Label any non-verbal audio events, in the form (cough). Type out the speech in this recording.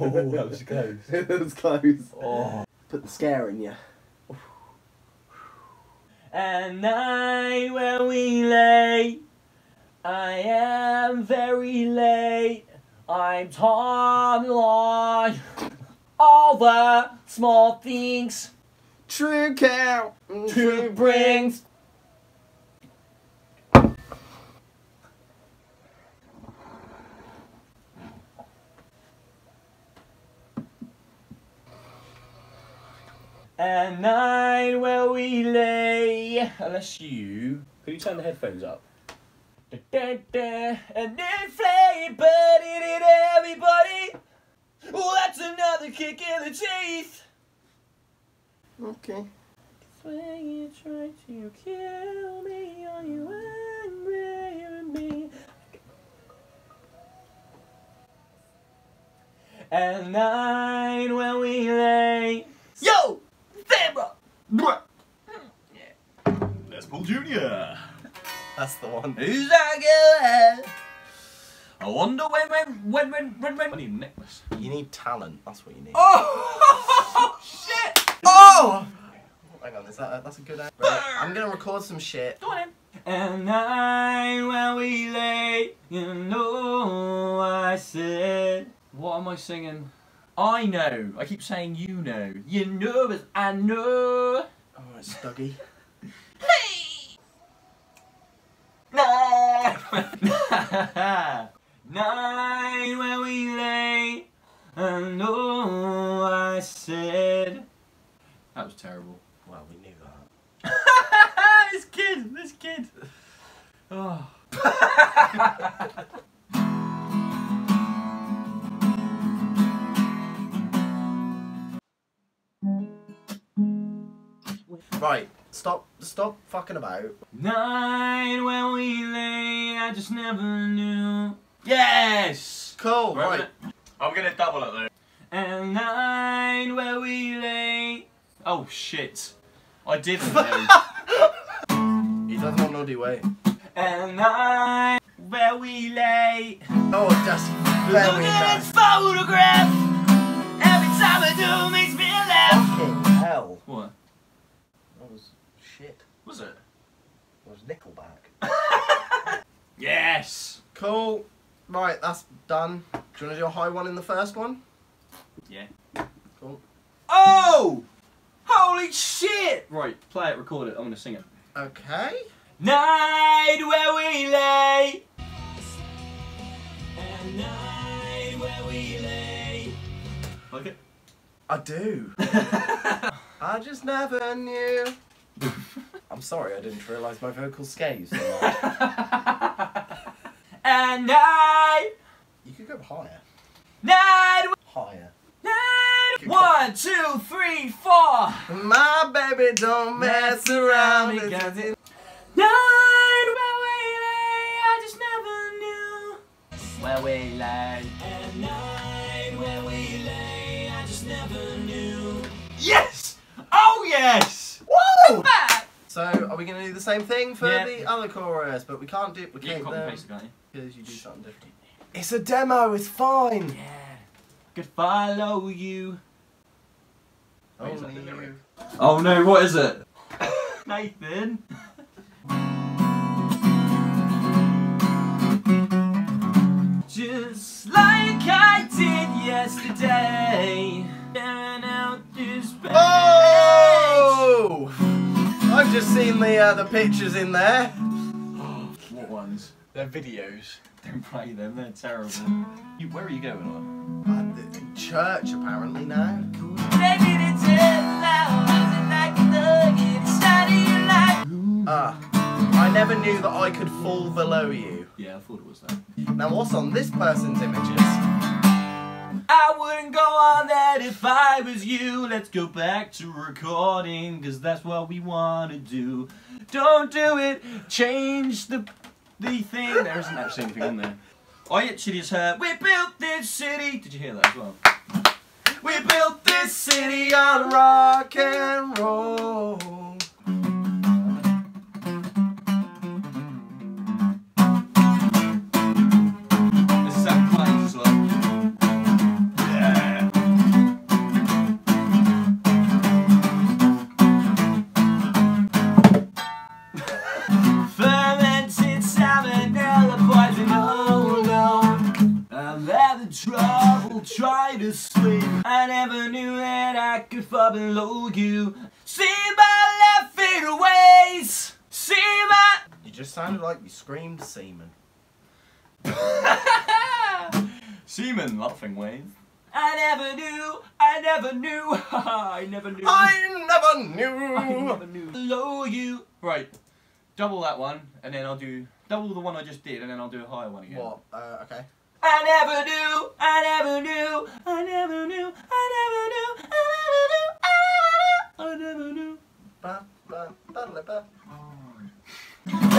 Oh, that was close. (laughs) it was close. Oh. Put the scare in you. At night when we lay, I am very late. I'm tired on all the small things True cow. to brings. At night where we lay. Unless you. Could you turn the headphones up? Da, da, da, and then flay, but it everybody. Oh, that's another kick in the teeth. Okay. When you try to kill me, are you angry with me? At night when we lay. Yo! Zebra! Let's Paul Jr. That's the one. Who's that girl? I wonder when, when, when, when, when, when. I need a necklace. You need talent. That's what you need. Oh! Shit! Oh! Hang on, is that a, that's a good. Right, I'm gonna record some shit. Go on in. And night when we lay, you know I said. What am I singing? I know. I keep saying you know. You know as I know. Oh, it's Dougie. Night when we lay, (laughs) I know I said. That was terrible. Well, we knew that. (laughs) this kid, this kid. Oh. (laughs) Right, stop, stop fucking about. Night when we lay, I just never knew. Yes! Cool. Right. Right. I'm gonna double it though. And night where we lay. Oh shit. I didn't know. (laughs) He doesn't want naughty way. and I where we lay. Oh, that's very Look at this photograph. Every time I do makes me laugh. Fucking hell. What? That was shit. Was it? That was Nickelback. (laughs) Yes. Cool. Right, that's done. Do you want to do a high one in the first one? Yeah. Cool. Oh! Holy shit! Right, play it, record it. I'm gonna sing it. Okay. Night where we lay. And night where we lay. Like it? I do. (laughs) I just never knew. (laughs) I'm sorry, I didn't realise my vocal scathes so (laughs) much. and night, You could go higher. night, Higher. Night. One, two, three, four. My baby don't mess around because it... Night where we lay, eh? I just never knew. Where we lay. And night where we lay, I just never knew. Yes! Oh yes! Woo! So, are we going to do the same thing for Yeah. the other chorus? But we can't do it. We can copy and them paste it, can't you? because you do something different. It's a demo, it's fine. Yeah. Could follow you. Wait, is that Only you. Oh no, what is it? (laughs) Nathan. Just like I did yesterday. Staring out this page. Oh! I've just seen the uh, the pictures in there. (gasps) What ones? They're videos. Don't play them, they're terrible. You, where are you going on? Uh, the- church apparently now. Baby, to tell now, how's it like a nugget inside of your life? Ah, I never knew that I could fall below you. Yeah, I thought it was that. Now what's on this person's images? I wouldn't go on that if I was you. Let's go back to recording, cause that's what we wanna do. Don't do it, change the the thing. There isn't actually anything on there. I actually just heard, we built this city. Did you hear that as well? We built this city on rock and roll. Trouble trying to sleep. I never knew that I could fall below you. See my left feet ways. See my. You just sounded like you screamed semen. Seaman laughing ways. I never knew. I never knew. (laughs) I never knew. I never knew. (laughs) I knew. never knew. Below you. Right. Double that one, and then I'll do double the one I just did, and then I'll do a higher one again. What? Uh, okay. I never knew, I never knew, I never knew, I never knew, I never knew, I never knew. I never knew. Ba, ba, ba, ba, ba.